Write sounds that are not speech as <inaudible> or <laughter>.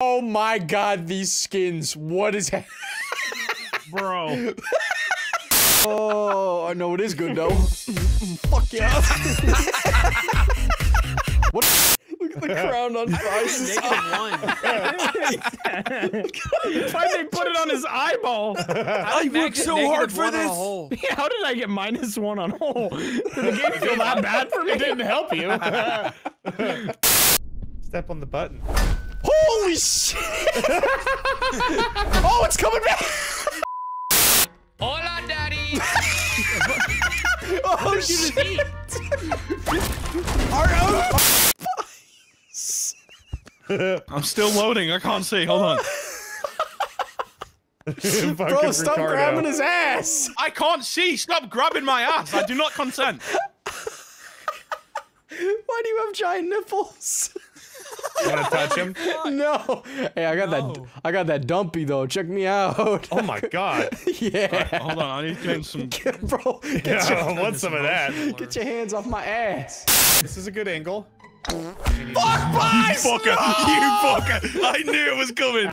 Oh my god, these skins. What is ha- Bro. Oh, I know it is good though. Fuck yeah. what? Look at the crown on Bryce's Negative one. Why'd they put it on his eyeball? I worked so hard for this. <laughs> Yeah, how did I get minus one on hole? Did the game feel that bad for me? It didn't help you. <laughs> <laughs> Step on the button. Holy shit! oh, it's coming back! Hola, daddy. Oh shit! Are- oh, I'm still loading. I can't see. Hold on. Bro, stop Ricardo. grabbing his ass! I can't see. Stop grabbing my ass. I do not consent. <laughs> Why do you have giant nipples? Wanna touch him? no. Hey, I got that. I got that dumpy though. Check me out. Oh my <laughs> god. yeah. Hold on. I need to get some. <laughs> Bro, get, Yeah, your, <laughs> I want some of that. get your hands off my ass. This is a good angle. You fucker. You fucker. I knew it was coming.